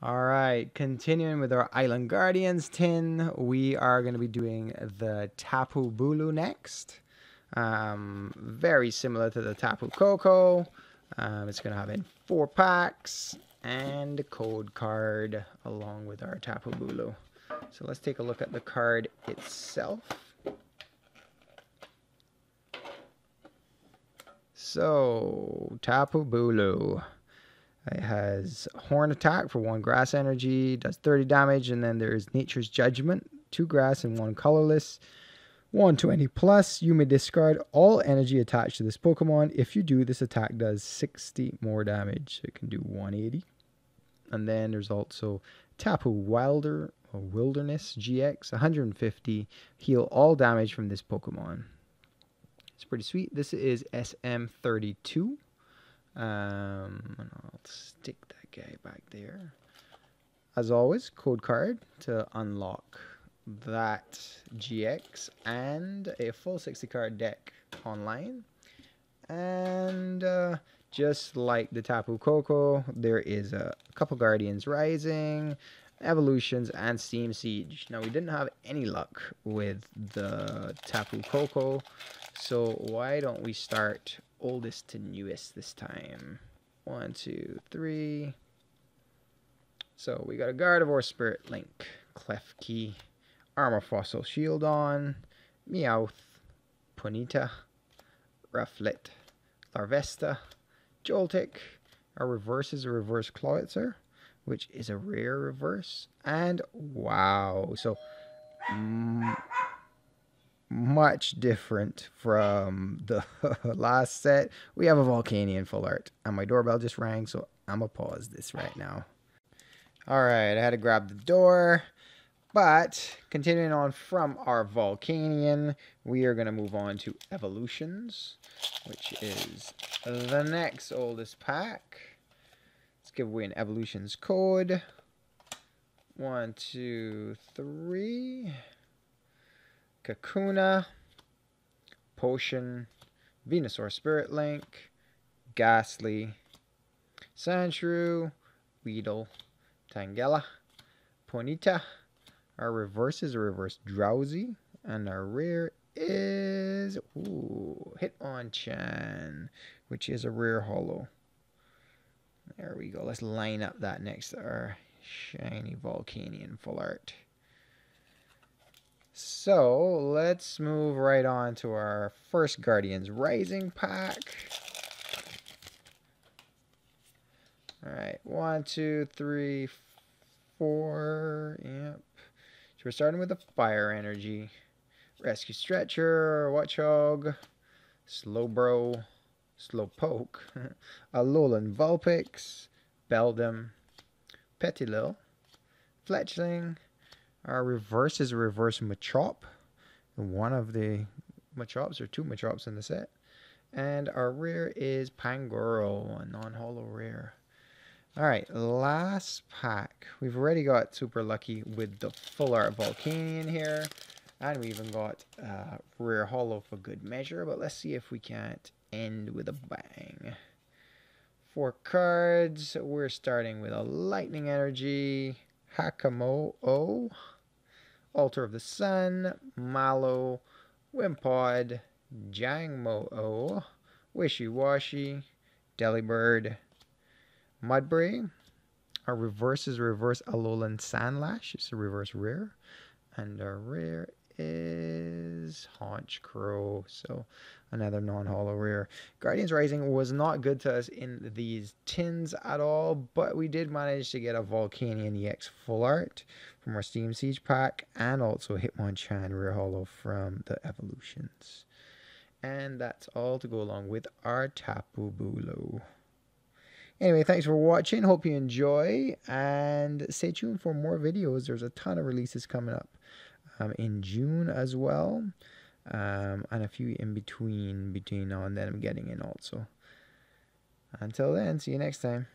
All right, continuing with our Island Guardians tin, we are going to be doing the Tapu Bulu next. Um, very similar to the Tapu Koko. Um, it's going to have in four packs and a code card along with our Tapu Bulu. So let's take a look at the card itself. So, Tapu Bulu. It has Horn Attack for one grass energy, does 30 damage, and then there's Nature's Judgment, two grass and one colorless. 120 plus, you may discard all energy attached to this Pokemon. If you do, this attack does 60 more damage. It can do 180. And then there's also Tapu Wilder or Wilderness GX, 150. Heal all damage from this Pokemon. It's pretty sweet. This is SM32. Um, and I'll stick that guy back there. As always, code card to unlock that GX and a full 60 card deck online. And uh, just like the Tapu Koko, there is a couple Guardians Rising, Evolutions, and Steam Siege. Now, we didn't have any luck with the Tapu Koko, so why don't we start oldest to newest this time. One, two, three. So we got a Gardevoir Spirit Link, Klefki, Armor Fossil Shieldon, Meowth, Ponyta, Rufflet, Larvesta, Joltik. Our reverse is a reverse Clawitzer, which is a rare reverse. And wow. So mm, much different from the last set. We have a Volcanion full art. And my doorbell just rang, so I'm going to pause this right now. All right, I had to grab the door. But continuing on from our Volcanion, we are going to move on to Evolutions, which is the next oldest pack. Let's give away an Evolutions code. One, two, three. Kakuna, Potion, Venusaur Spirit Link, Gastly, Sandshrew, Weedle, Tangela, Ponyta. Our reverse is a reverse Drowzee, And our rare is ooh, Hitmonchan, which is a rare holo. There we go. Let's line up that next to our shiny Volcanion full art. So let's move right on to our first Guardians Rising pack. All right, one, two, three, four. Yep. So we're starting with the fire energy. Rescue Stretcher, Watchog, Slowbro, Slowpoke, Alolan Vulpix, Beldum, Petilil, Fletchling, our reverse is a reverse Machop. One of the Machops, or two Machops in the set. And our rare is Pangoro, a non-holo rare. Alright, last pack. We've already got super lucky with the full art Volcanion here. And we even got uh, rare holo for good measure. But let's see if we can't end with a bang. Four cards. We're starting with a Lightning Energy, Hakamo-O, Altar of the Sun, Mallow, Wimpod, Jangmo-O, Wishiwashi, Delibird, Mudbray. Our reverse is reverse Alolan Sandslash. It's a reverse rare. And our rare is Honchkrow. So another non-holo rare. Guardians Rising was not good to us in these tins at all, but we did manage to get a Volcanion EX full art from our Steam Siege pack and also Hitmonchan rare holo from the Evolutions. And that's all to go along with our Tapu Bulu. Anyway, thanks for watching. Hope you enjoy and stay tuned for more videos. There's a ton of releases coming up um, in June as well. Um, and a few in between between now and then I'm getting in also. Until then, see you next time.